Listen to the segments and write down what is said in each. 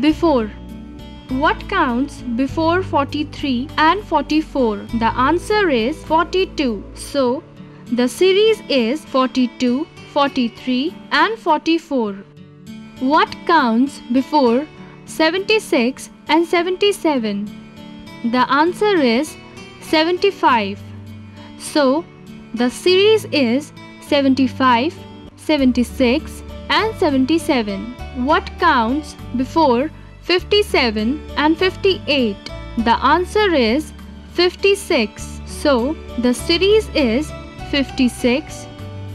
before? What counts before 43 and 44? The answer is 42. So, the series is 42, 43 and 44. What counts before 76 and 77? The answer is 75. So, the series is 75, 76 and 77. What counts before 57 and 58? The answer is 56. So, the series is 56,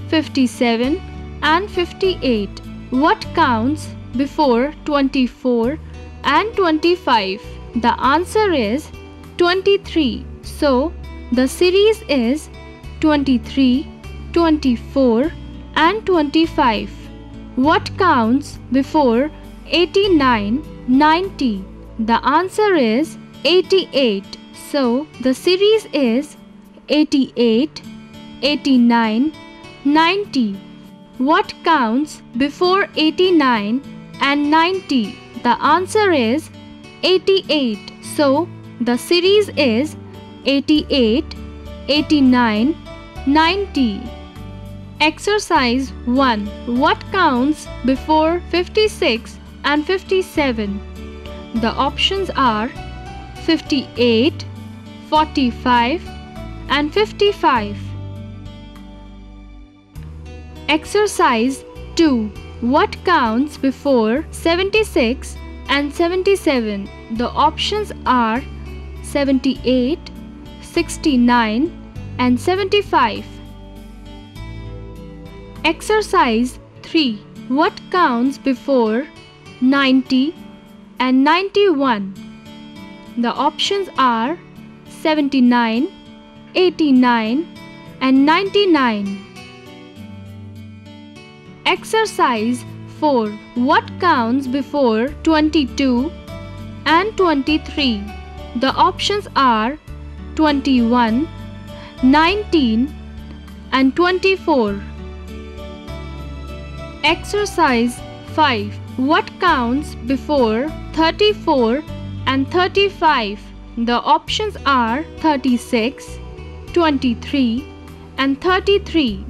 57 and 58. What counts before 24 and 25? The answer is 23. So, the series is 23, 24 and 25. What counts before 89, 90? The answer is 88. So the series is 88, 89, 90. What counts before 89 and 90? The answer is 88. So the series is 88, 89, 90. Exercise 1. What counts before 56 and 57? The options are 58, 45 and 55. Exercise 2. What counts before 76 and 77? The options are 78, 69 and 75. Exercise 3. What counts before 90 and 91? The options are 79, 89 and 99. Exercise 4. What counts before 22 and 23? The options are 21, 19 and 24. Exercise 5. What counts before 34 and 35? The options are 36, 23 and 33.